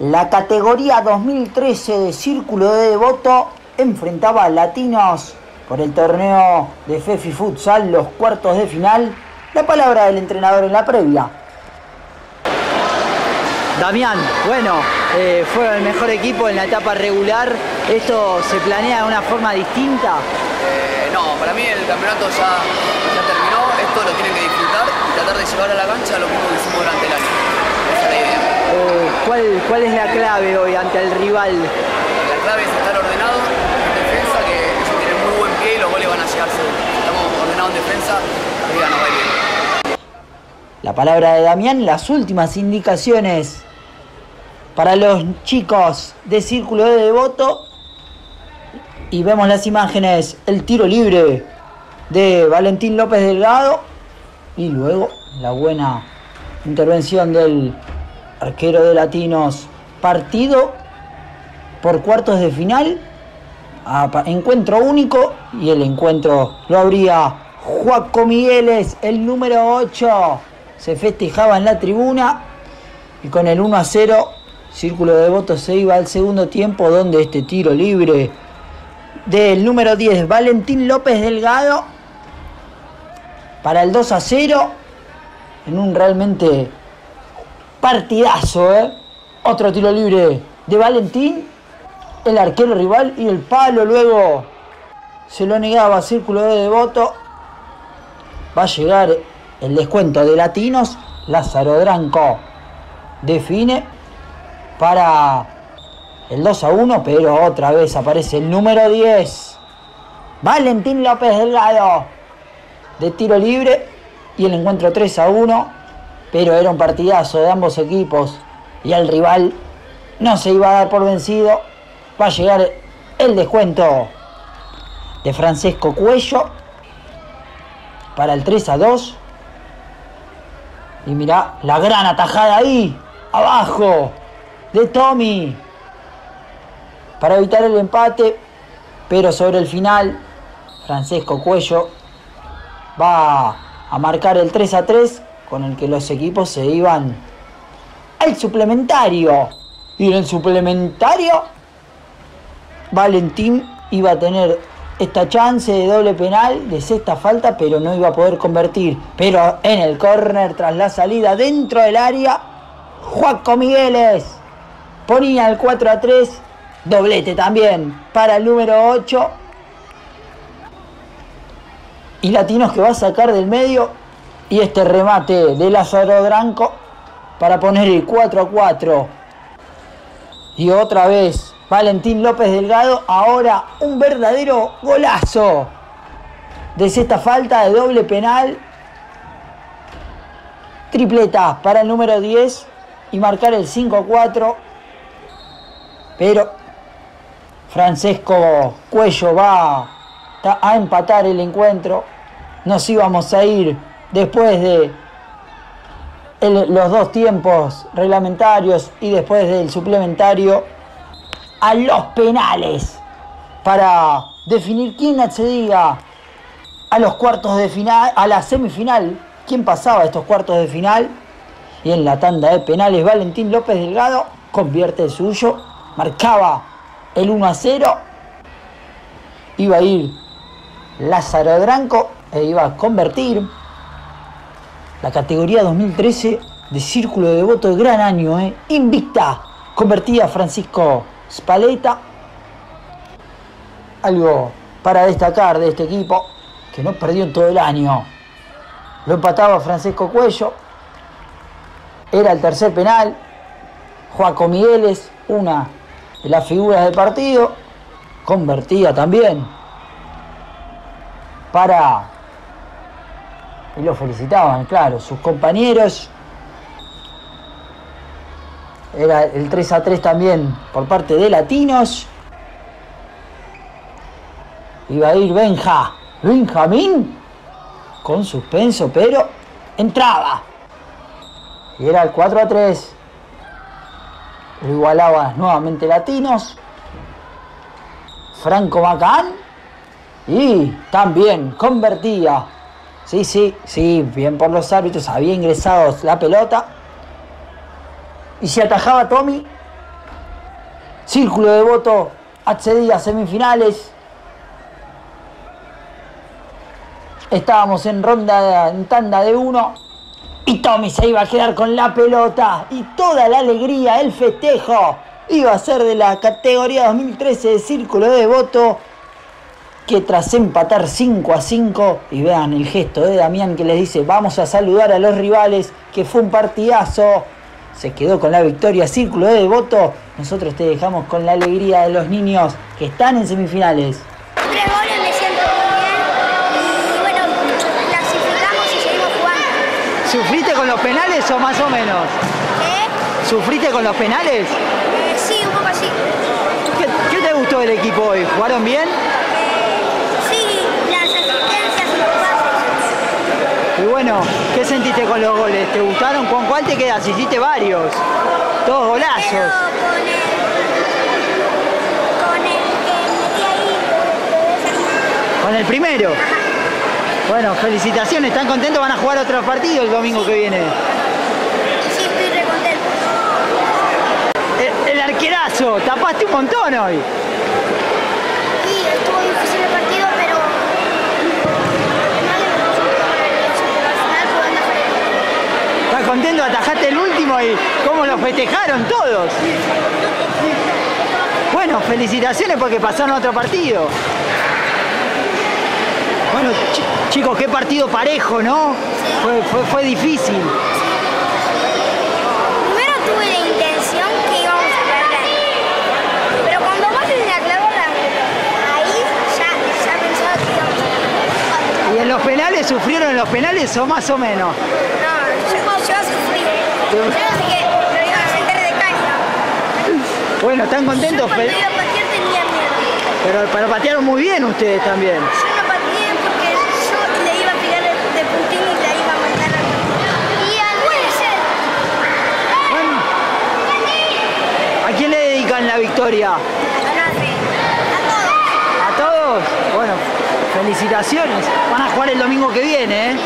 La categoría 2013 de Círculo de Devoto enfrentaba a Latinos por el torneo de Fefi Futsal, los cuartos de final. La palabra del entrenador en la previa. Damián, bueno, eh, fue el mejor equipo en la etapa regular. ¿Esto se planea de una forma distinta? Eh, no, para mí el campeonato ya, ya terminó. Esto lo tienen que disfrutar y tratar de llevar a la cancha lo mismo que hicimos durante el año. Esa es la idea. Eh, ¿cuál, ¿Cuál es la clave hoy ante el rival? La clave es estar ordenado en defensa, que ellos tienen muy buen pie y los goles van a llegar seguro. Estamos ordenados en defensa, arriba nos va a ir bien. La palabra de Damián, las últimas indicaciones para los chicos de Círculo de Devoto. Y vemos las imágenes, el tiro libre de Valentín López Delgado y luego la buena intervención del arquero de Latinos. Partido por cuartos de final, encuentro único y el encuentro lo abría Juaco Migueles, el número 8. Se festejaba en la tribuna y con el 1 a 0 Círculo de votos se iba al segundo tiempo donde este tiro libre del número 10 Valentín López Delgado para el 2 a 0 en un realmente partidazo. ¿eh? Otro tiro libre de Valentín, el arquero rival y el palo luego se lo negaba Círculo de Devoto. Va a llegar el descuento de Latinos. Lázaro Dranco define para el 2 a 1, pero otra vez aparece el número 10. Valentín López Delgado de tiro libre y el encuentro 3 a 1, pero era un partidazo de ambos equipos y el rival no se iba a dar por vencido. Va a llegar el descuento de Francesco Cuello para el 3 a 2. Y mira la gran atajada ahí, abajo de Tommy para evitar el empate, pero sobre el final Francesco Cuello va a marcar el 3 a 3 con el que los equipos se iban al suplementario. Y en el suplementario Valentín iba a tener esta chance de doble penal, de sexta falta, pero no iba a poder convertir. Pero en el córner, tras la salida dentro del área, Juaco Migueles Ponía el 4 a 3, doblete también para el número 8. Y Latinos que va a sacar del medio. Y este remate de Lázaro Dranco para poner el 4 a 4. Y otra vez Valentín López Delgado. Ahora un verdadero golazo. De esta falta de doble penal. Tripleta para el número 10 y marcar el 5 a 4. Pero Francesco Cuello va a empatar el encuentro. Nos íbamos a ir después de los dos tiempos reglamentarios y después del suplementario a los penales para definir quién accedía a los cuartos de final, a la semifinal, quién pasaba estos cuartos de final. Y en la tanda de penales, Valentín López Delgado convierte el suyo marcaba el 1 a 0, iba a ir Lázaro Dranco e iba a convertir la categoría 2013 de Círculo de Voto de gran año, eh. invicta, convertía Francisco Spaleta. Algo para destacar de este equipo que no perdió en todo el año. Lo empataba Francisco Cuello. Era el tercer penal. Joaco Migueles, una las figuras del partido, convertía también para, y lo felicitaban, claro, sus compañeros. Era el 3 a 3 también por parte de Latinos. Iba a ir Benja, Benjamín, con suspenso, pero entraba. Y era el 4 a 3 lo igualaba nuevamente Latinos. Franco Macán. Y también convertía. Sí, sí, sí, bien por los árbitros. Había ingresado la pelota. Y se atajaba Tommy. Círculo de voto accedía a semifinales. Estábamos en ronda, en tanda de uno. Y Tommy se iba a quedar con la pelota. Y toda la alegría, el festejo, iba a ser de la categoría 2013 de Círculo de Voto. Que tras empatar 5 a 5, y vean el gesto de Damián que les dice, vamos a saludar a los rivales, que fue un partidazo. Se quedó con la victoria Círculo de Voto. Nosotros te dejamos con la alegría de los niños que están en semifinales. Tres goles, me siento muy bien. Y bueno, clasificamos y seguimos jugando. ¿Sufriste con los penales o más o menos? ¿Eh? ¿Sufriste con los penales? Eh, sí, un poco así. ¿Qué, qué te gustó del equipo hoy? ¿Jugaron bien? Eh, sí, las asistencias y los pases. Y bueno, ¿qué sentiste con los goles? ¿Te gustaron? ¿Con cuál te quedas? Hiciste varios. Todos Pero golazos. con el, con el que metí ahí, Con el primero. Bueno, felicitaciones. ¿Están contentos? ¿Van a jugar otro partido el domingo que viene? sí, estoy re contento. El, el arquerazo. Tapaste un montón hoy. Sí, estuvo difícil el partido, pero nadie me puso nervioso, pero al final pude mejorar. ¿Estás contento? Atajaste el último y cómo lo festejaron todos. Bueno, felicitaciones porque pasaron otro partido. Bueno, chi- chicos, qué partido parejo, ¿no? Fue, fue, fue difícil. Primero tuve la intención que íbamos a perder. Pero cuando vuelven a clavarla, ahí ya, ya pensaba que íbamos a ganar. ¿Y en los penales sufrieron en los penales o más o menos? No, yo, yo. Yo pensé que lo iban a meter de caña. Bueno, ¿están Yo contentos? cuando Pe- iba a patear tenía miedo. Pero, pero patearon muy bien ustedes también. Yo no pateé porque yo le iba a tirar de, de puntín y la iba a matar a Y al puede ser. Bueno, ¿a quién le dedican la victoria? A todos. ¿A todos? Bueno, felicitaciones. Van a jugar el domingo que viene, ¿eh?